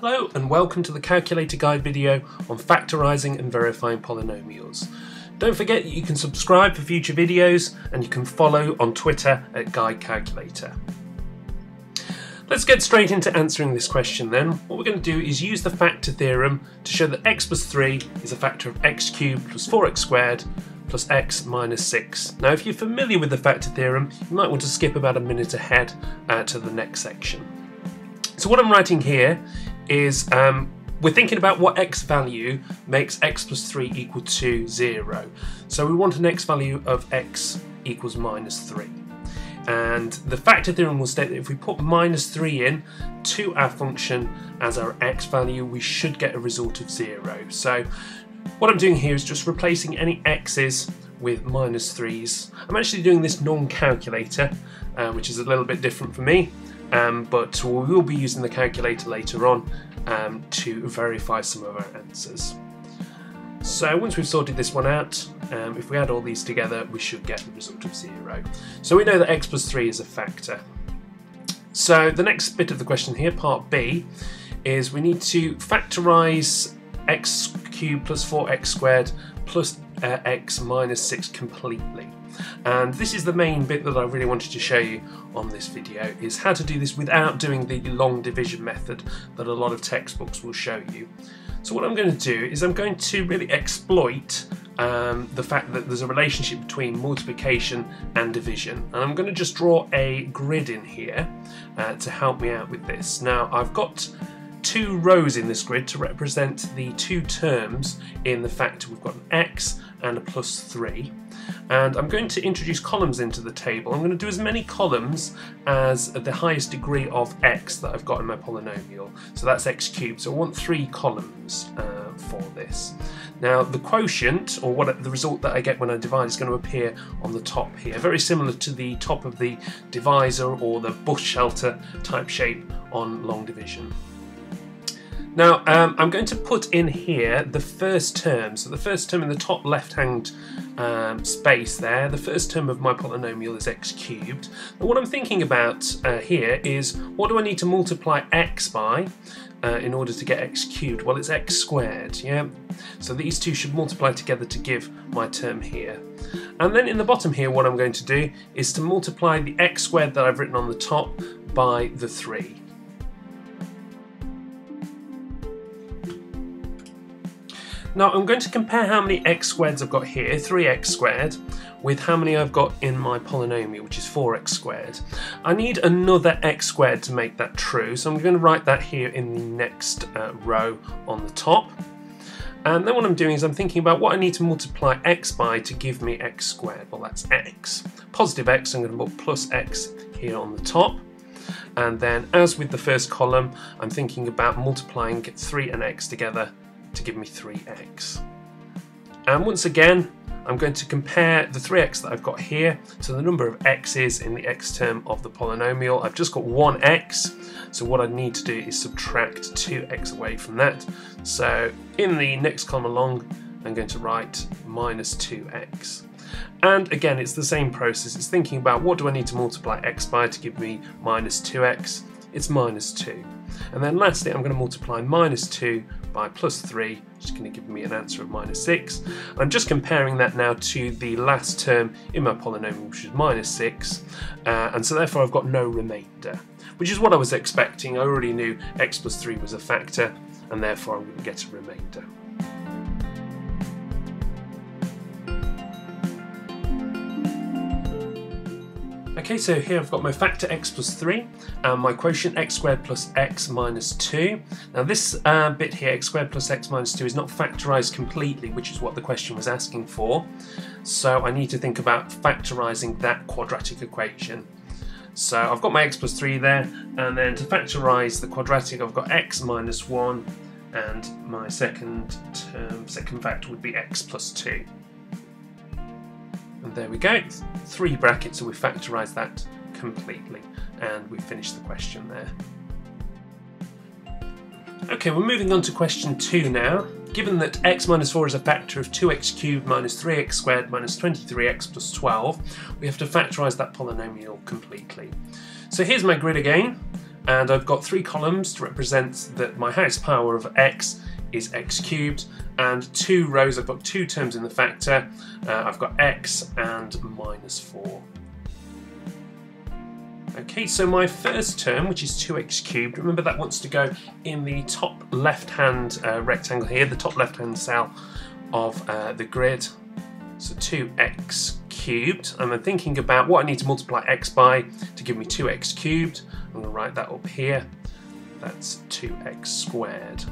Hello and welcome to the Calculator Guide video on factorising and verifying polynomials. Don't forget that you can subscribe for future videos and you can follow on Twitter at Guide Calculator. Let's get straight into answering this question then. What we're going to do is use the factor theorem to show that x plus 3 is a factor of x cubed plus 4x squared plus x minus 6. Now if you're familiar with the factor theorem, you might want to skip about a minute ahead uh, to the next section. So what I'm writing here is um, we're thinking about what x value makes x plus 3 equal to 0. So we want an x value of x equals minus 3. And the factor theorem will state that if we put minus 3 in to our function as our x value, we should get a result of 0. So what I'm doing here is just replacing any x's with minus 3's. I'm actually doing this non-calculator, uh, which is a little bit different for me um, but we will be using the calculator later on um, to verify some of our answers. So once we've sorted this one out, um, if we add all these together, we should get the result of 0. So we know that x plus 3 is a factor. So the next bit of the question here, part B, is we need to factorise x cubed plus 4x squared plus uh, x minus 6 completely. And this is the main bit that I really wanted to show you on this video, is how to do this without doing the long division method that a lot of textbooks will show you. So what I'm going to do is I'm going to really exploit um, the fact that there's a relationship between multiplication and division. And I'm going to just draw a grid in here uh, to help me out with this. Now I've got two rows in this grid to represent the two terms in the factor. We've got an x and a plus 3 and I'm going to introduce columns into the table. I'm going to do as many columns as the highest degree of x that I've got in my polynomial. So that's x cubed. So I want three columns uh, for this. Now the quotient, or what the result that I get when I divide, is going to appear on the top here. Very similar to the top of the divisor or the bush shelter type shape on long division. Now, um, I'm going to put in here the first term. So the first term in the top left-hand um, space there, the first term of my polynomial is x cubed. And what I'm thinking about uh, here is what do I need to multiply x by uh, in order to get x cubed? Well, it's x squared, yeah? So these two should multiply together to give my term here. And then in the bottom here, what I'm going to do is to multiply the x squared that I've written on the top by the 3. Now I'm going to compare how many x squareds I've got here, 3x squared, with how many I've got in my polynomial, which is 4x squared. I need another x squared to make that true, so I'm going to write that here in the next uh, row on the top. And then what I'm doing is I'm thinking about what I need to multiply x by to give me x squared. Well, that's x. Positive x, I'm going to put plus x here on the top. And then, as with the first column, I'm thinking about multiplying 3 and x together to give me 3x. And once again, I'm going to compare the 3x that I've got here to the number of x's in the x term of the polynomial. I've just got one x, so what I need to do is subtract 2x away from that. So in the next column along, I'm going to write minus 2x. And again, it's the same process. It's thinking about what do I need to multiply x by to give me minus 2x. It's minus 2. And then lastly, I'm going to multiply minus 2 by plus 3, which is going to give me an answer of minus 6. I'm just comparing that now to the last term in my polynomial, which is minus 6, uh, and so therefore I've got no remainder, which is what I was expecting. I already knew x plus 3 was a factor, and therefore I wouldn't get a remainder. Okay, so here I've got my factor x plus 3 and my quotient x squared plus x minus 2. Now this uh, bit here, x squared plus x minus 2, is not factorised completely, which is what the question was asking for. So I need to think about factorising that quadratic equation. So I've got my x plus 3 there, and then to factorise the quadratic, I've got x minus 1, and my second term, second factor would be x plus 2. And there we go, three brackets, so we factorise that completely, and we finish the question there. Okay, we're moving on to question 2 now. Given that x minus 4 is a factor of 2x cubed minus 3x squared minus 23x plus 12, we have to factorise that polynomial completely. So here's my grid again. and I've got three columns to represent that my highest power of x is x cubed and two rows. I've got two terms in the factor. Uh, I've got x and minus 4 okay so my first term which is 2x cubed remember that wants to go in the top left hand uh, rectangle here the top left hand cell of uh, the grid. So 2x cubed and I'm thinking about what I need to multiply x by to give me 2x cubed. I'm going to write that up here. That's 2x squared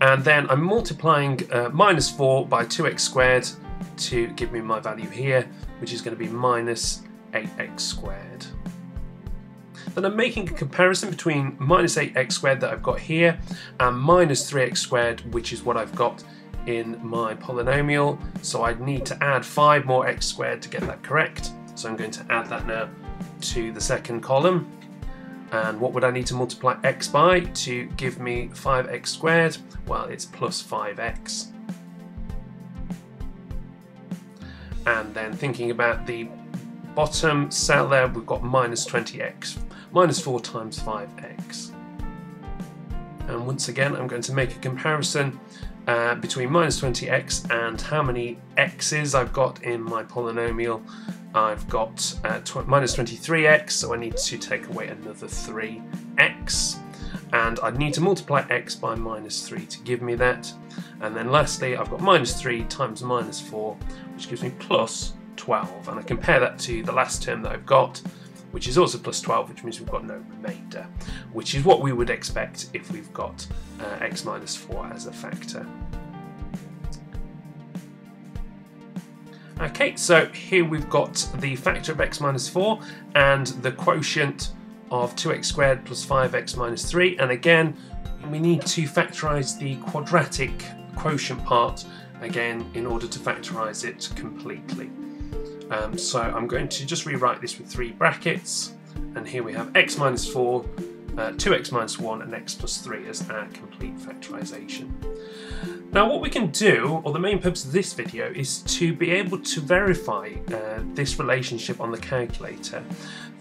and then I'm multiplying uh, minus 4 by 2x squared to give me my value here, which is going to be minus 8x squared. Then I'm making a comparison between minus 8x squared that I've got here and minus 3x squared, which is what I've got in my polynomial. So I'd need to add 5 more x squared to get that correct. So I'm going to add that now to the second column. And what would I need to multiply x by to give me 5x squared? Well, it's plus 5x. And then thinking about the bottom cell there, we've got minus 20x, minus 4 times 5x. And once again, I'm going to make a comparison uh, between minus 20x and how many x's I've got in my polynomial I've got uh, tw minus 23x, so I need to take away another 3x. And I need to multiply x by minus 3 to give me that. And then lastly, I've got minus 3 times minus 4, which gives me plus 12. And I compare that to the last term that I've got, which is also plus 12, which means we've got no remainder, which is what we would expect if we've got uh, x minus 4 as a factor. Okay, so here we've got the factor of x minus 4 and the quotient of 2x squared plus 5x minus 3. And again, we need to factorise the quadratic quotient part again in order to factorise it completely. Um, so I'm going to just rewrite this with three brackets. And here we have x minus 4, uh, 2x minus 1 and x plus 3 as our complete factorisation. Now what we can do, or the main purpose of this video, is to be able to verify uh, this relationship on the calculator.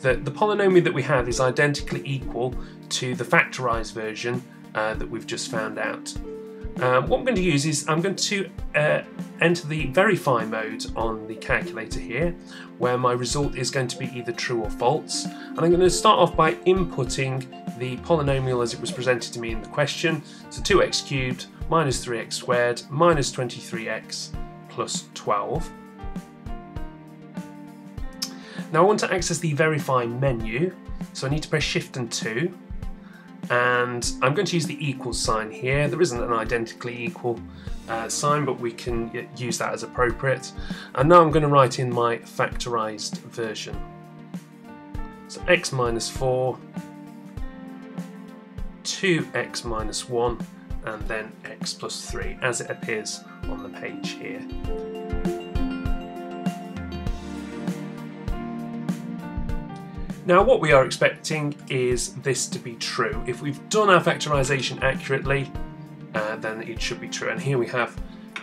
That the polynomial that we have is identically equal to the factorised version uh, that we've just found out. Um, what I'm going to use is I'm going to uh, enter the verify mode on the calculator here, where my result is going to be either true or false. And I'm going to start off by inputting the polynomial as it was presented to me in the question. So 2x cubed minus 3x squared minus 23x plus 12. Now I want to access the verify menu, so I need to press shift and 2 and I'm going to use the equal sign here. There isn't an identically equal uh, sign, but we can use that as appropriate. And now I'm going to write in my factorized version. So x minus 4, 2x minus 1, and then x plus 3 as it appears on the page here. Now what we are expecting is this to be true. If we've done our factorisation accurately, uh, then it should be true. And here we have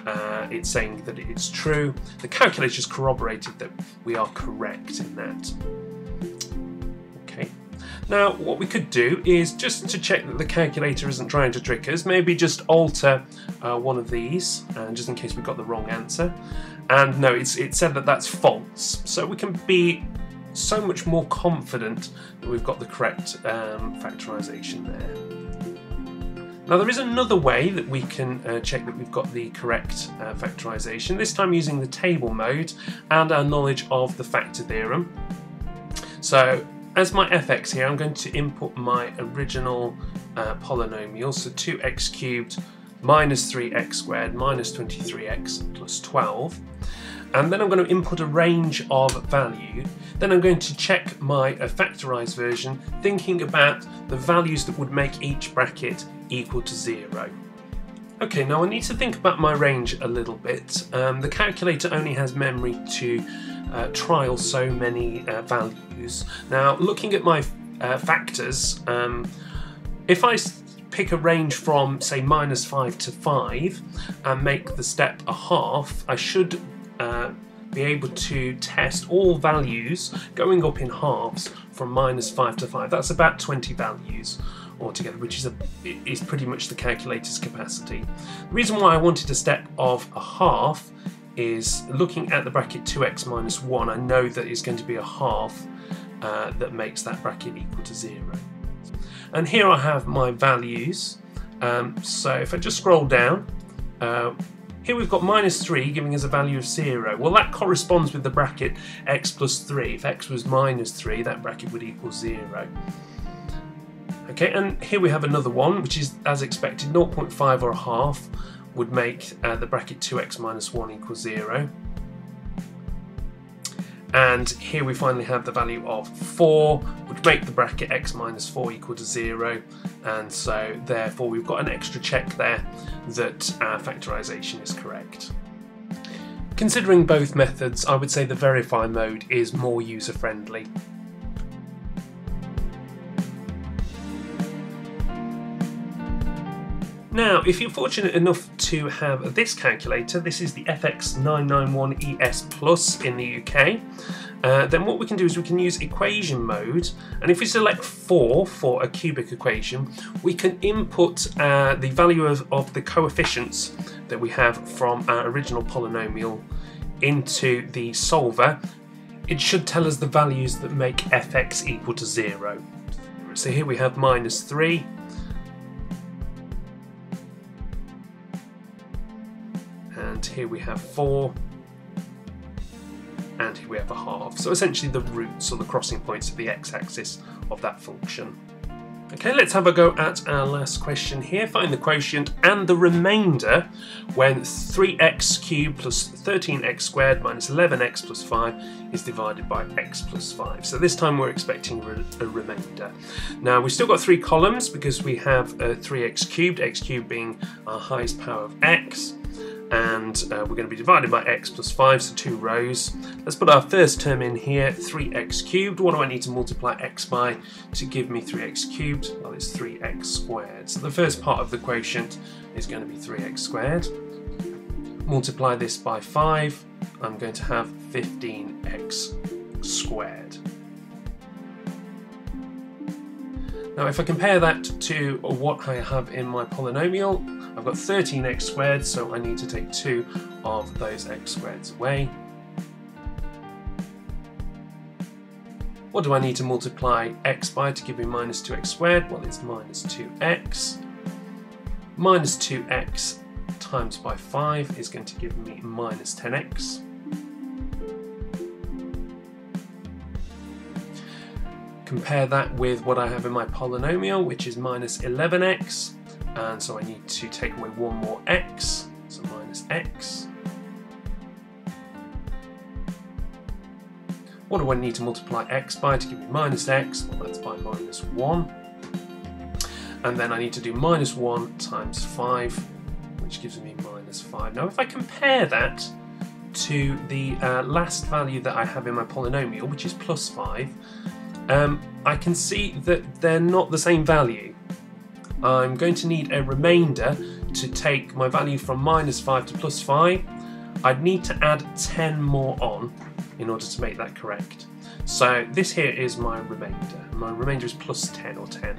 uh, it's saying that it's true. The calculator's corroborated that we are correct in that. Okay. Now, what we could do is just to check that the calculator isn't trying to trick us, maybe just alter uh, one of these, uh, just in case we got the wrong answer. And no, it's, it said that that's false. So we can be so much more confident that we've got the correct um, factorisation there. Now there is another way that we can uh, check that we've got the correct uh, factorisation, this time using the table mode and our knowledge of the factor theorem. So as my fx here, I'm going to input my original uh, polynomial, so 2x cubed minus 3x squared minus 23x plus 12. And then I'm going to input a range of value. Then I'm going to check my factorized version, thinking about the values that would make each bracket equal to zero. Okay, now I need to think about my range a little bit. Um, the calculator only has memory to uh, trial so many uh, values. Now, looking at my uh, factors, um, if I pick a range from, say, minus 5 to 5 and make the step a half, I should uh, be able to test all values going up in halves from minus 5 to 5. That's about 20 values altogether, which is, a, is pretty much the calculator's capacity. The reason why I wanted a step of a half is looking at the bracket 2x minus 1, I know that it's going to be a half uh, that makes that bracket equal to 0. And here I have my values. Um, so if I just scroll down, uh, here we've got minus 3 giving us a value of 0. Well that corresponds with the bracket x plus 3. If x was minus 3 that bracket would equal 0. Okay, and here we have another one, which is as expected, 0.5 or a half would make uh, the bracket 2x minus 1 equal 0. And here we finally have the value of 4, which make the bracket x minus 4 equal to 0. And so therefore we've got an extra check there that our factorisation is correct. Considering both methods, I would say the verify mode is more user Now, if you're fortunate enough to have this calculator, this is the FX991ES Plus in the UK, uh, then what we can do is we can use equation mode, and if we select 4 for a cubic equation, we can input uh, the value of, of the coefficients that we have from our original polynomial into the solver. It should tell us the values that make fx equal to 0. So here we have minus 3, here we have 4 and here we have a half. So essentially the roots or the crossing points of the x-axis of that function. Okay, let's have a go at our last question here. Find the quotient and the remainder when 3x cubed plus 13x squared minus 11x plus 5 is divided by x plus 5. So this time we're expecting a remainder. Now we've still got three columns because we have uh, 3x cubed, x cubed being our highest power of x and uh, we're going to be divided by x plus 5, so two rows. Let's put our first term in here, 3x cubed. What do I need to multiply x by to give me 3x cubed? Well, it's 3x squared. So the first part of the quotient is going to be 3x squared. Multiply this by 5, I'm going to have 15x squared. Now if I compare that to what I have in my polynomial, I've got 13x squared, so I need to take two of those x squareds away. What do I need to multiply x by to give me minus 2x squared? Well, it's minus 2x. Minus 2x times by 5 is going to give me minus 10x. Compare that with what I have in my polynomial, which is minus 11x and so I need to take away one more x, so minus x. What do I need to multiply x by to give me minus x? Well, that's by minus 1. And then I need to do minus 1 times 5, which gives me minus 5. Now, if I compare that to the uh, last value that I have in my polynomial, which is plus 5, um, I can see that they're not the same value. I'm going to need a remainder to take my value from minus 5 to plus 5. I'd need to add 10 more on in order to make that correct. So this here is my remainder. My remainder is plus 10 or 10.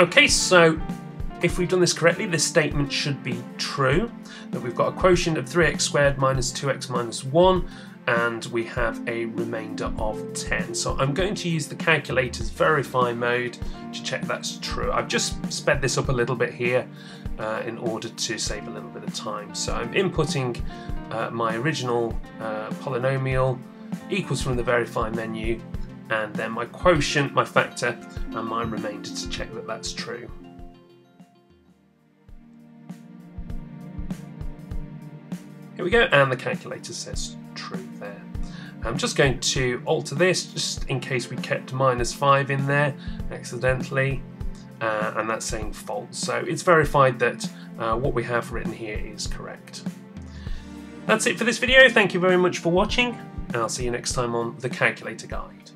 Okay, so if we've done this correctly, this statement should be true, that we've got a quotient of 3x squared minus 2x minus 1, and we have a remainder of 10. So I'm going to use the calculator's verify mode to check that's true. I've just sped this up a little bit here uh, in order to save a little bit of time. So I'm inputting uh, my original uh, polynomial equals from the verify menu and then my quotient, my factor, and my remainder to check that that's true. Here we go, and the calculator says true there. I'm just going to alter this just in case we kept minus 5 in there accidentally, uh, and that's saying false. So it's verified that uh, what we have written here is correct. That's it for this video. Thank you very much for watching, and I'll see you next time on The Calculator Guide.